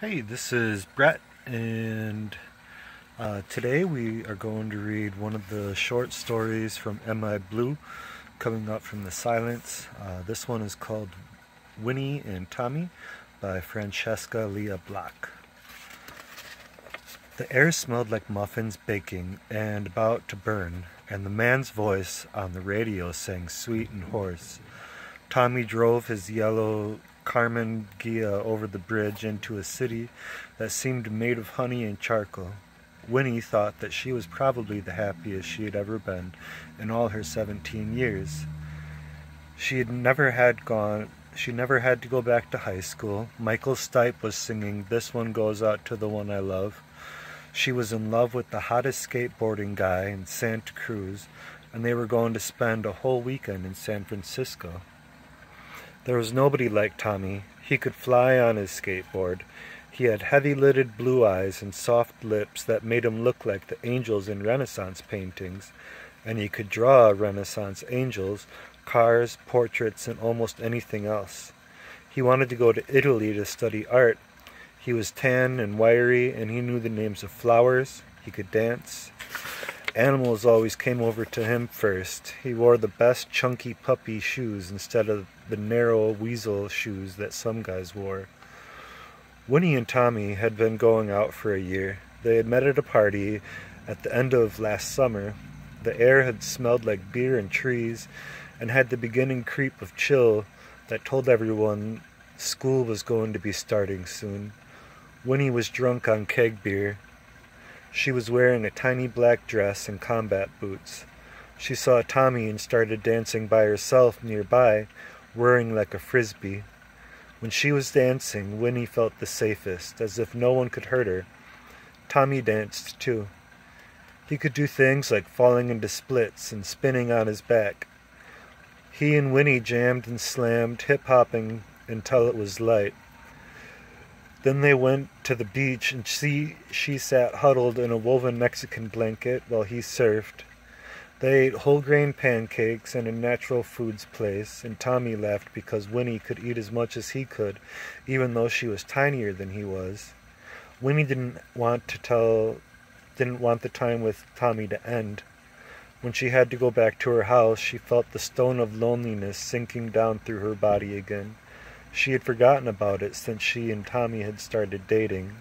Hey, this is Brett, and uh, today we are going to read one of the short stories from Am I Blue, coming up from the silence. Uh, this one is called Winnie and Tommy by Francesca Lia Block. The air smelled like muffins baking and about to burn, and the man's voice on the radio sang sweet and hoarse. Tommy drove his yellow Karmann Ghia over the bridge into a city that seemed made of honey and charcoal. Winnie thought that she was probably the happiest she had ever been in all her seventeen years. She had never had gone she never had to go back to high school. Michael Stipe was singing This One Goes Out to the One I Love. She was in love with the hottest skateboarding guy in Santa Cruz, and they were going to spend a whole weekend in San Francisco. There was nobody like Tommy. He could fly on his skateboard. He had heavy-lidded blue eyes and soft lips that made him look like the angels in Renaissance paintings, and he could draw Renaissance angels, cars, portraits, and almost anything else. He wanted to go to Italy to study art. He was tan and wiry, and he knew the names of flowers. He could dance. Animals always came over to him first. He wore the best chunky puppy shoes instead of the narrow weasel shoes that some guys wore. Winnie and Tommy had been going out for a year. They had met at a party at the end of last summer. The air had smelled like beer and trees and had the beginning creep of chill that told everyone school was going to be starting soon. Winnie was drunk on keg beer she was wearing a tiny black dress and combat boots. She saw Tommy and started dancing by herself nearby, whirring like a frisbee. When she was dancing, Winnie felt the safest, as if no one could hurt her. Tommy danced too. He could do things like falling into splits and spinning on his back. He and Winnie jammed and slammed, hip-hopping until it was light. Then they went to the beach and she, she sat huddled in a woven Mexican blanket while he surfed. They ate whole grain pancakes in a natural foods place, and Tommy laughed because Winnie could eat as much as he could, even though she was tinier than he was. Winnie didn't want to tell didn't want the time with Tommy to end. When she had to go back to her house, she felt the stone of loneliness sinking down through her body again. She had forgotten about it since she and Tommy had started dating.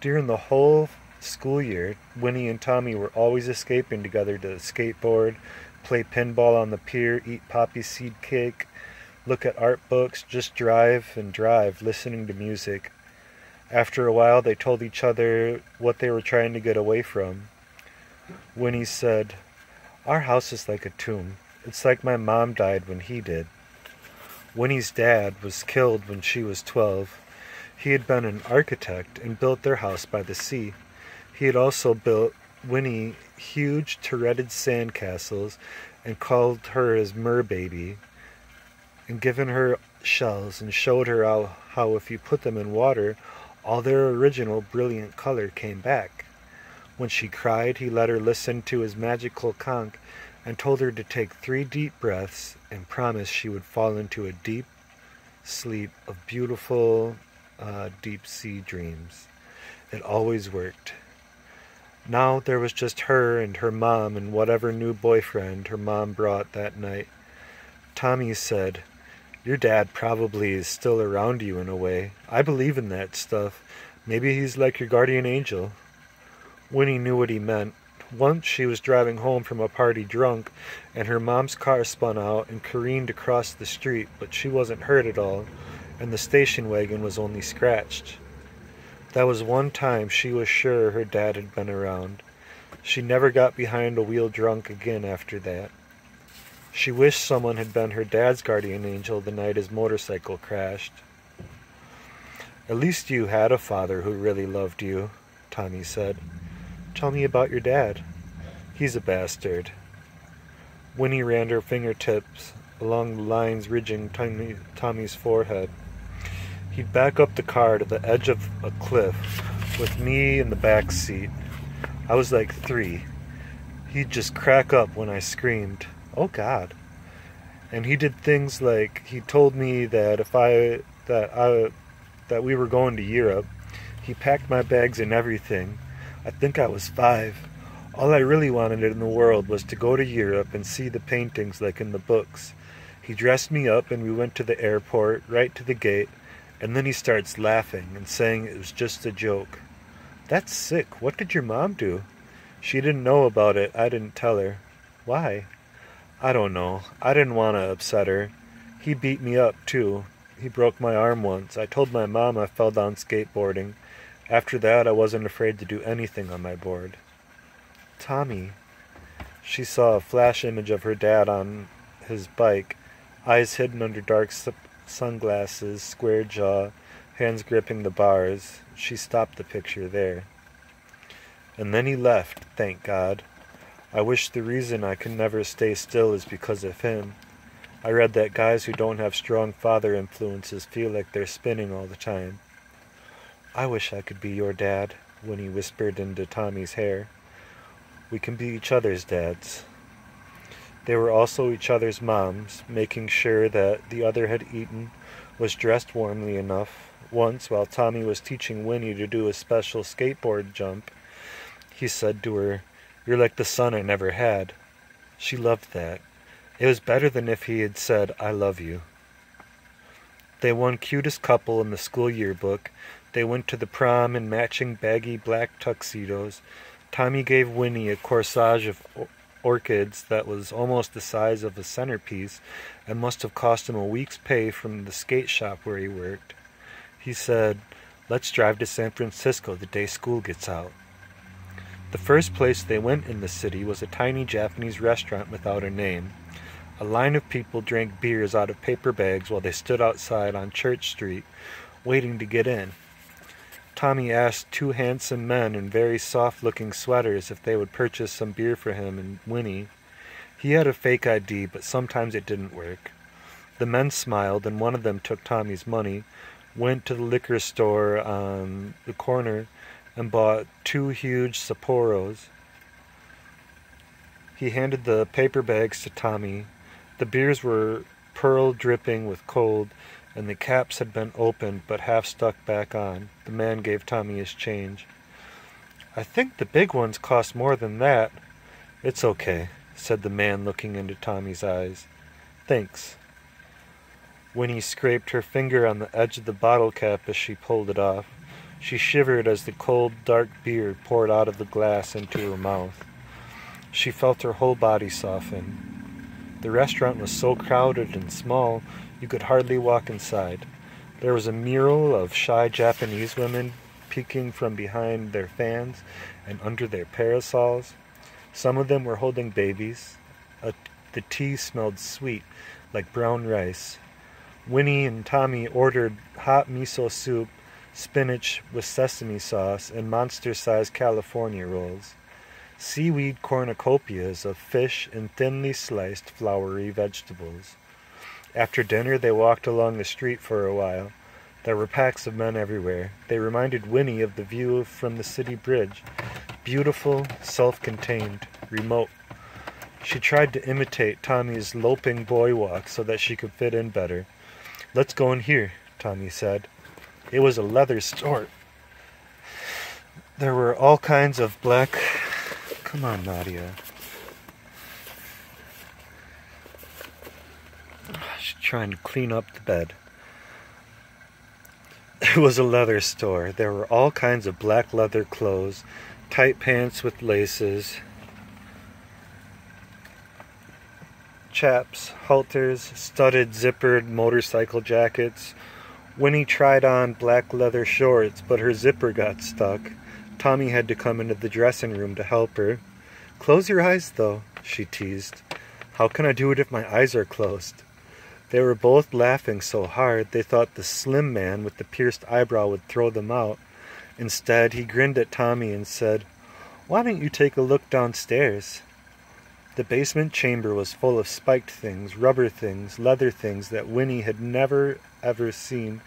During the whole school year, Winnie and Tommy were always escaping together to skateboard, play pinball on the pier, eat poppy seed cake, look at art books, just drive and drive, listening to music. After a while, they told each other what they were trying to get away from. Winnie said, Our house is like a tomb. It's like my mom died when he did. Winnie's dad was killed when she was 12. He had been an architect and built their house by the sea. He had also built Winnie huge turreted sandcastles and called her his mer baby and given her shells and showed her how, how if you put them in water, all their original brilliant color came back. When she cried, he let her listen to his magical conch and told her to take three deep breaths and promised she would fall into a deep sleep of beautiful uh, deep sea dreams. It always worked. Now there was just her and her mom and whatever new boyfriend her mom brought that night. Tommy said, Your dad probably is still around you in a way. I believe in that stuff. Maybe he's like your guardian angel. Winnie knew what he meant. Once she was driving home from a party drunk, and her mom's car spun out and careened across the street, but she wasn't hurt at all, and the station wagon was only scratched. That was one time she was sure her dad had been around. She never got behind a wheel drunk again after that. She wished someone had been her dad's guardian angel the night his motorcycle crashed. At least you had a father who really loved you, Tommy said. Tell me about your dad. He's a bastard. Winnie ran her fingertips along the lines ridging Tommy, Tommy's forehead. He'd back up the car to the edge of a cliff with me in the back seat. I was like three. He'd just crack up when I screamed, Oh God. And he did things like he told me that if I that I that we were going to Europe. He packed my bags and everything. I think I was five. All I really wanted in the world was to go to Europe and see the paintings like in the books. He dressed me up and we went to the airport, right to the gate, and then he starts laughing and saying it was just a joke. That's sick. What did your mom do? She didn't know about it. I didn't tell her. Why? I don't know. I didn't want to upset her. He beat me up, too. He broke my arm once. I told my mom I fell down skateboarding. After that, I wasn't afraid to do anything on my board. Tommy. She saw a flash image of her dad on his bike, eyes hidden under dark sunglasses, square jaw, hands gripping the bars. She stopped the picture there. And then he left, thank God. I wish the reason I can never stay still is because of him. I read that guys who don't have strong father influences feel like they're spinning all the time. I wish I could be your dad, Winnie whispered into Tommy's hair. We can be each other's dads. They were also each other's moms, making sure that the other had eaten, was dressed warmly enough. Once, while Tommy was teaching Winnie to do a special skateboard jump, he said to her, You're like the son I never had. She loved that. It was better than if he had said, I love you. They won cutest couple in the school yearbook. They went to the prom in matching baggy black tuxedos. Tommy gave Winnie a corsage of orchids that was almost the size of a centerpiece and must have cost him a week's pay from the skate shop where he worked. He said, Let's drive to San Francisco the day school gets out. The first place they went in the city was a tiny Japanese restaurant without a name. A line of people drank beers out of paper bags while they stood outside on Church Street, waiting to get in. Tommy asked two handsome men in very soft looking sweaters if they would purchase some beer for him and Winnie. He had a fake ID, but sometimes it didn't work. The men smiled, and one of them took Tommy's money, went to the liquor store on the corner, and bought two huge Sapporos. He handed the paper bags to Tommy, the beers were pearl dripping with cold, and the caps had been opened but half stuck back on. The man gave Tommy his change. I think the big ones cost more than that. It's okay, said the man, looking into Tommy's eyes. Thanks. Winnie scraped her finger on the edge of the bottle cap as she pulled it off. She shivered as the cold, dark beer poured out of the glass into her mouth. She felt her whole body soften. The restaurant was so crowded and small you could hardly walk inside. There was a mural of shy Japanese women peeking from behind their fans and under their parasols. Some of them were holding babies. the tea smelled sweet, like brown rice. Winnie and Tommy ordered hot miso soup, spinach with sesame sauce, and monster sized California rolls seaweed cornucopias of fish and thinly sliced flowery vegetables. After dinner, they walked along the street for a while. There were packs of men everywhere. They reminded Winnie of the view from the city bridge beautiful, self contained, remote. She tried to imitate Tommy's loping boy walk so that she could fit in better. Let's go in here, Tommy said. It was a leather store. There were all kinds of black Come on, Nadia. She's trying to clean up the bed. It was a leather store. There were all kinds of black leather clothes, tight pants with laces, chaps, halters, studded zippered motorcycle jackets. Winnie tried on black leather shorts, but her zipper got stuck. Tommy had to come into the dressing room to help her. Close your eyes, though, she teased. How can I do it if my eyes are closed? They were both laughing so hard they thought the slim man with the pierced eyebrow would throw them out. Instead, he grinned at Tommy and said, Why don't you take a look downstairs? The basement chamber was full of spiked things, rubber things, leather things that Winnie had never ever seen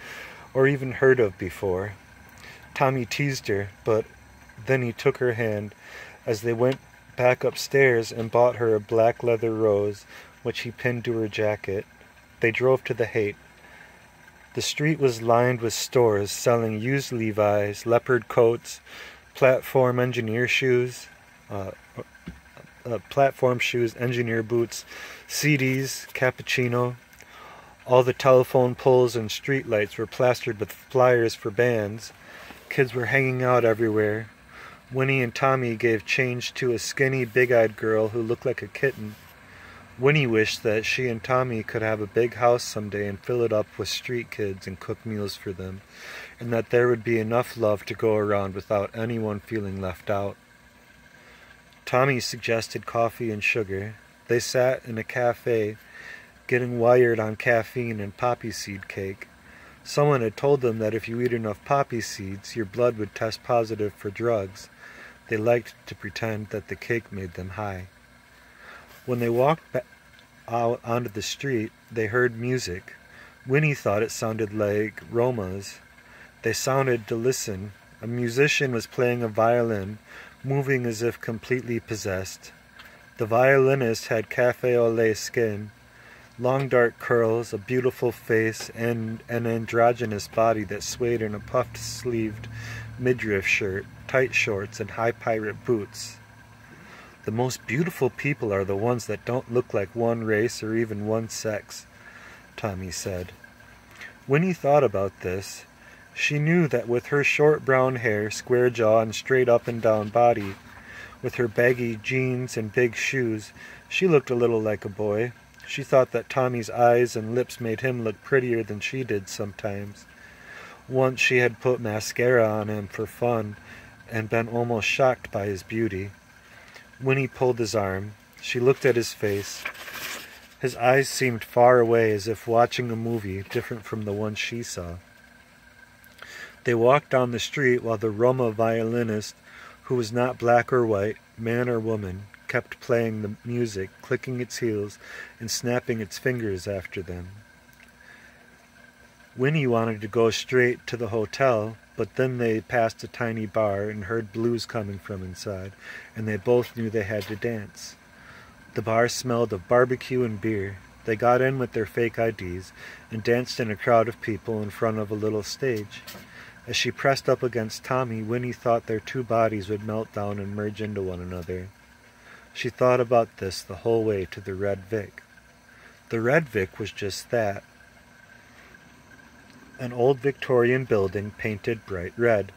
or even heard of before. Tommy teased her, but then he took her hand as they went back upstairs and bought her a black leather rose, which he pinned to her jacket. They drove to the Haight. The street was lined with stores selling used Levi's, leopard coats, platform engineer shoes, uh, uh, platform shoes, engineer boots, CDs, cappuccino. All the telephone poles and street lights were plastered with flyers for bands. Kids were hanging out everywhere. Winnie and Tommy gave change to a skinny, big-eyed girl who looked like a kitten. Winnie wished that she and Tommy could have a big house someday and fill it up with street kids and cook meals for them, and that there would be enough love to go around without anyone feeling left out. Tommy suggested coffee and sugar. They sat in a cafe, getting wired on caffeine and poppy seed cake. Someone had told them that if you eat enough poppy seeds, your blood would test positive for drugs. They liked to pretend that the cake made them high. When they walked out onto the street, they heard music. Winnie thought it sounded like Roma's. They sounded to listen. A musician was playing a violin, moving as if completely possessed. The violinist had cafe au lait skin, long dark curls, a beautiful face, and an androgynous body that swayed in a puffed sleeved midriff shirt, tight shorts, and high pirate boots. The most beautiful people are the ones that don't look like one race or even one sex, Tommy said. When he thought about this, she knew that with her short brown hair, square jaw, and straight up and down body, with her baggy jeans and big shoes, she looked a little like a boy. She thought that Tommy's eyes and lips made him look prettier than she did sometimes. Once she had put mascara on him for fun and been almost shocked by his beauty. When he pulled his arm. She looked at his face. His eyes seemed far away, as if watching a movie different from the one she saw. They walked down the street while the Roma violinist, who was not black or white, man or woman, kept playing the music, clicking its heels and snapping its fingers after them. Winnie wanted to go straight to the hotel, but then they passed a tiny bar and heard blues coming from inside, and they both knew they had to dance. The bar smelled of barbecue and beer. They got in with their fake IDs and danced in a crowd of people in front of a little stage. As she pressed up against Tommy, Winnie thought their two bodies would melt down and merge into one another. She thought about this the whole way to the Red Vic. The Red Vic was just that an old Victorian building painted bright red.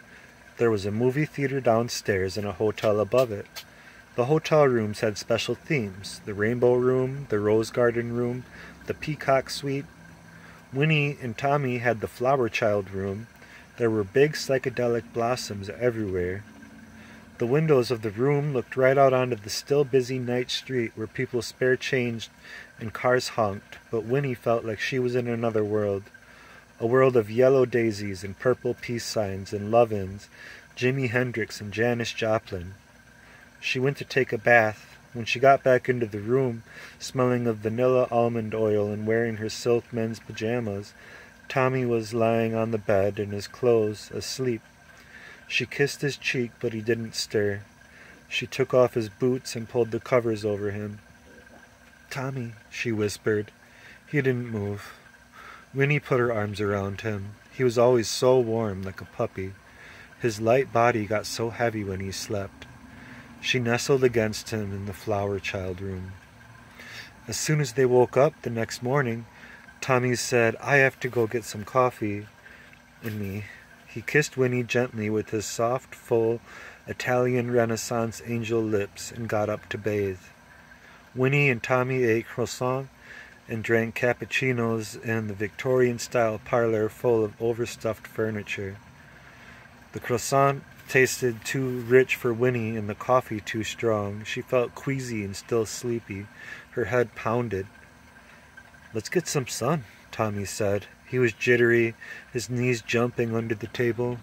There was a movie theater downstairs and a hotel above it. The hotel rooms had special themes the Rainbow Room, the Rose Garden Room, the Peacock Suite. Winnie and Tommy had the Flower Child Room. There were big psychedelic blossoms everywhere. The windows of the room looked right out onto the still busy night street where people spare changed and cars honked, but Winnie felt like she was in another world a world of yellow daisies and purple peace signs and love-ins, Jimi Hendrix and Janis Joplin. She went to take a bath. When she got back into the room, smelling of vanilla almond oil and wearing her silk men's pajamas, Tommy was lying on the bed in his clothes, asleep. She kissed his cheek, but he didn't stir. She took off his boots and pulled the covers over him. Tommy, she whispered. He didn't move. Winnie put her arms around him. He was always so warm, like a puppy. His light body got so heavy when he slept. She nestled against him in the flower child room. As soon as they woke up the next morning, Tommy said, I have to go get some coffee And me. He kissed Winnie gently with his soft, full, Italian Renaissance angel lips and got up to bathe. Winnie and Tommy ate croissant and drank cappuccinos in the Victorian-style parlor full of overstuffed furniture. The croissant tasted too rich for Winnie and the coffee too strong. She felt queasy and still sleepy. Her head pounded. Let's get some sun, Tommy said. He was jittery, his knees jumping under the table.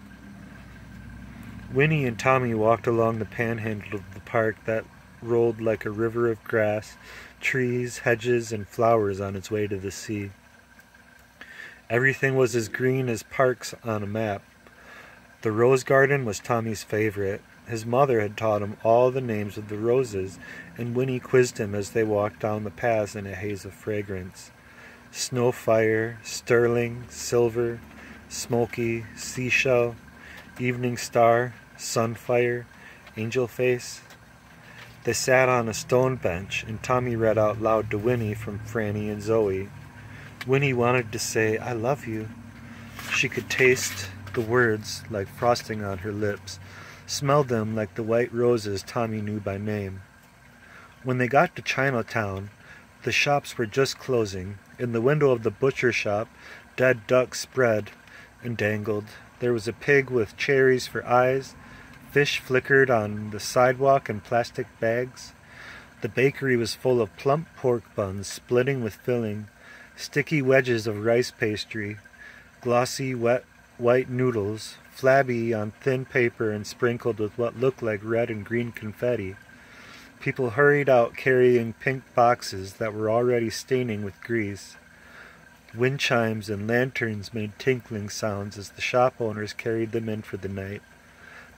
Winnie and Tommy walked along the panhandle of the park that rolled like a river of grass trees, hedges, and flowers on its way to the sea. Everything was as green as parks on a map. The rose garden was Tommy's favorite. His mother had taught him all the names of the roses, and Winnie quizzed him as they walked down the paths in a haze of fragrance. Snowfire, Sterling, Silver, Smoky, Seashell, Evening Star, Sunfire, Angel Face. They sat on a stone bench, and Tommy read out loud to Winnie from Franny and Zooey. Winnie wanted to say, I love you. She could taste the words like frosting on her lips, smell them like the white roses Tommy knew by name. When they got to Chinatown, the shops were just closing. In the window of the butcher shop, dead ducks spread and dangled. There was a pig with cherries for eyes. Fish flickered on the sidewalk in plastic bags. The bakery was full of plump pork buns, splitting with filling, sticky wedges of rice pastry, glossy wet white noodles, flabby on thin paper and sprinkled with what looked like red and green confetti. People hurried out carrying pink boxes that were already staining with grease. Wind chimes and lanterns made tinkling sounds as the shop owners carried them in for the night.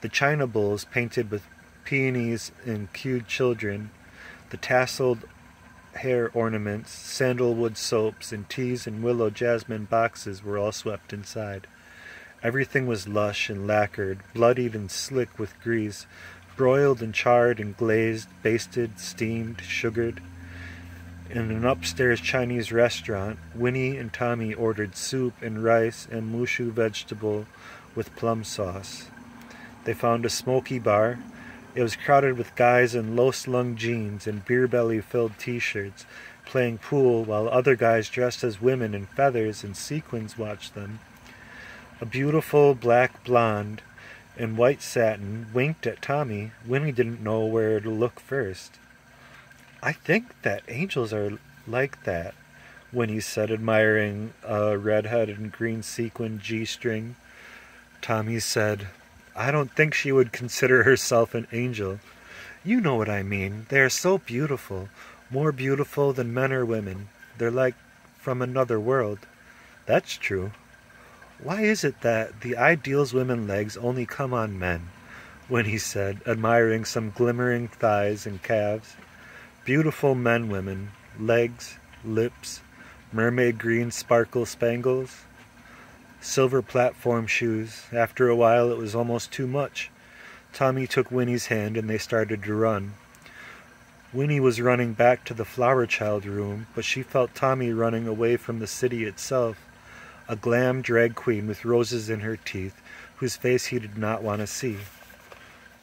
The china bowls painted with peonies and cute children, the tasseled hair ornaments, sandalwood soaps, and teas and willow jasmine boxes were all swept inside. Everything was lush and lacquered, bloodied and slick with grease, broiled and charred and glazed, basted, steamed, sugared. In an upstairs Chinese restaurant, Winnie and Tommy ordered soup and rice and moo shu vegetable with plum sauce. They found a smoky bar. It was crowded with guys in low-slung jeans and beer-belly-filled t-shirts, playing pool while other guys dressed as women in feathers and sequins watched them. A beautiful black blonde in white satin winked at Tommy. Winnie didn't know where to look first. I think that angels are like that, Winnie said, admiring a red-head and green sequin G-string. Tommy said, I don't think she would consider herself an angel. You know what I mean. They are so beautiful, more beautiful than men or women. They're like from another world. That's true. Why is it that the ideals women legs only come on men? Winnie said, admiring some glimmering thighs and calves. Beautiful men women, legs, lips, mermaid green sparkle spangles, silver platform shoes. After a while it was almost too much. Tommy took Winnie's hand and they started to run. Winnie was running back to the flower child room, but she felt Tommy running away from the city itself, a glam drag queen with roses in her teeth, whose face he did not want to see.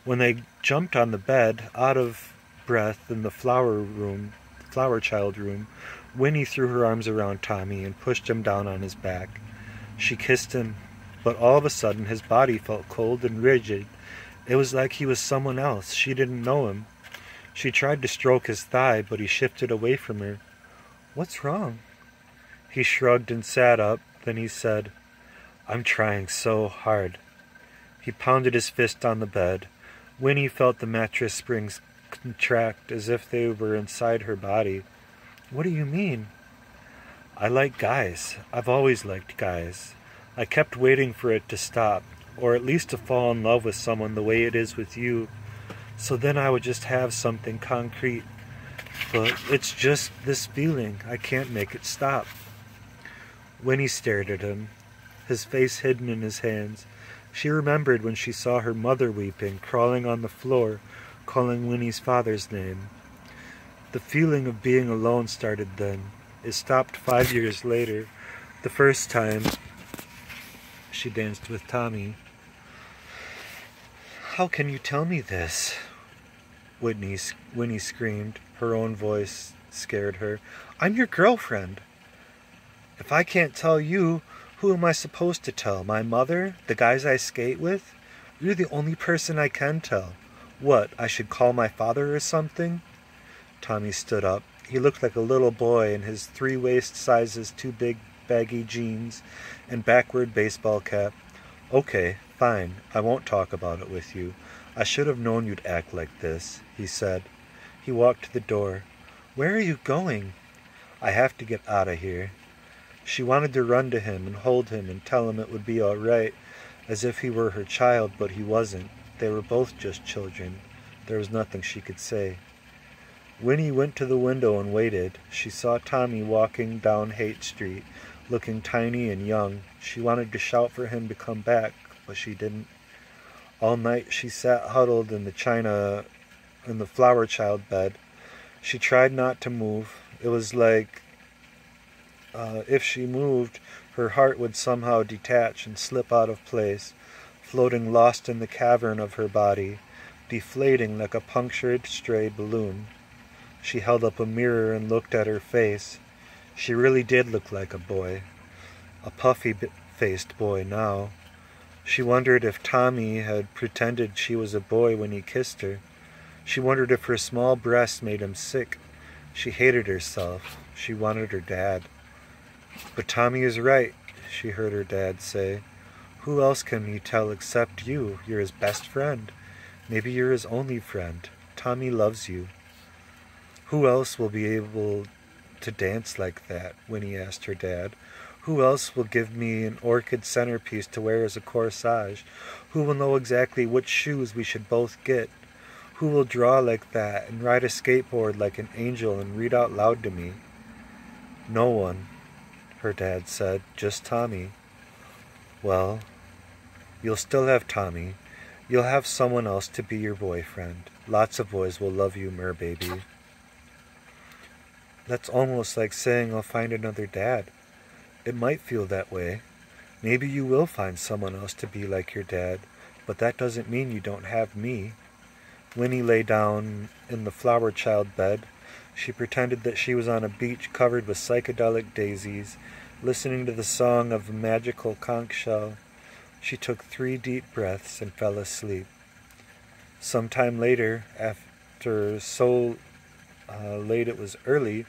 When they jumped on the bed, out of breath in the flower room, flower child room, Winnie threw her arms around Tommy and pushed him down on his back. She kissed him, but all of a sudden his body felt cold and rigid. It was like he was someone else. She didn't know him. She tried to stroke his thigh, but he shifted away from her. What's wrong? He shrugged and sat up. Then he said, I'm trying so hard. He pounded his fist on the bed. Winnie felt the mattress springs contract as if they were inside her body. What do you mean? I like guys. I've always liked guys. I kept waiting for it to stop, or at least to fall in love with someone the way it is with you, so then I would just have something concrete. But it's just this feeling. I can't make it stop. Winnie stared at him, his face hidden in his hands. She remembered when she saw her mother weeping, crawling on the floor, calling Winnie's father's name. The feeling of being alone started then. It stopped five years later, the first time she danced with Tommy. How can you tell me this? Whitney, Winnie screamed. Her own voice scared her. I'm your girlfriend. If I can't tell you, who am I supposed to tell? My mother? The guys I skate with? You're the only person I can tell. What, I should call my father or something? Tommy stood up. He looked like a little boy in his three waist sizes too big baggy jeans and backward baseball cap. Okay, fine, I won't talk about it with you. I should have known you'd act like this, he said. He walked to the door. Where are you going? I have to get out of here. She wanted to run to him and hold him and tell him it would be all right, as if he were her child, but he wasn't. They were both just children. There was nothing she could say. Winnie went to the window and waited. She saw Tommy walking down Haight Street, looking tiny and young. She wanted to shout for him to come back, but she didn't. All night she sat huddled in the china in the flower child bed. She tried not to move. It was like uh, if she moved, her heart would somehow detach and slip out of place, floating lost in the cavern of her body, deflating like a punctured stray balloon. She held up a mirror and looked at her face. She really did look like a boy, a puffy-faced boy now. She wondered if Tommy had pretended she was a boy when he kissed her. She wondered if her small breasts made him sick. She hated herself. She wanted her dad. But Tommy is right, she heard her dad say. Who else can he tell except you? You're his best friend. Maybe you're his only friend. Tommy loves you. Who else will be able to dance like that? Winnie asked her dad. Who else will give me an orchid centerpiece to wear as a corsage? Who will know exactly which shoes we should both get? Who will draw like that and ride a skateboard like an angel and read out loud to me? No one, her dad said, just Tommy. Well, you'll still have Tommy. You'll have someone else to be your boyfriend. Lots of boys will love you, mer baby. That's almost like saying I'll find another dad. It might feel that way. Maybe you will find someone else to be like your dad, but that doesn't mean you don't have me. Winnie lay down in the flower child bed. She pretended that she was on a beach covered with psychedelic daisies, listening to the song of a magical conch shell. She took three deep breaths and fell asleep. Some time later, after so uh, late it was early,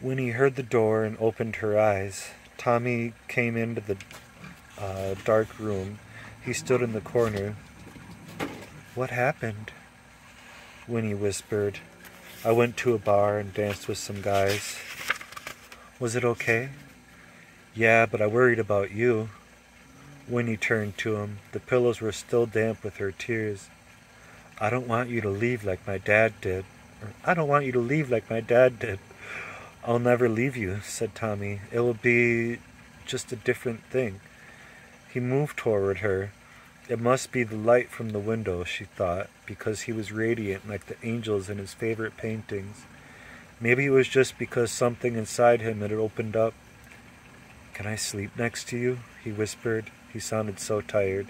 Winnie heard the door and opened her eyes. Tommy came into the uh, dark room. He stood in the corner. What happened? Winnie whispered. I went to a bar and danced with some guys. Was it okay? Yeah, but I worried about you. Winnie turned to him. The pillows were still damp with her tears. I don't want you to leave like my dad did. I don't want you to leave like my dad did. I'll never leave you, said Tommy. It will be just a different thing. He moved toward her. It must be the light from the window, she thought, because he was radiant like the angels in his favorite paintings. Maybe it was just because something inside him had opened up. Can I sleep next to you? he whispered. He sounded so tired.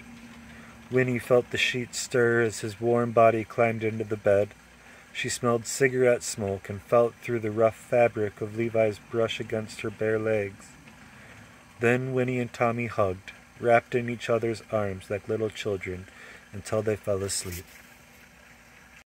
Winnie felt the sheets stir as his warm body climbed into the bed. She smelled cigarette smoke and felt through the rough fabric of Levi's brush against her bare legs. Then Winnie and Tommy hugged, wrapped in each other's arms like little children, until they fell asleep.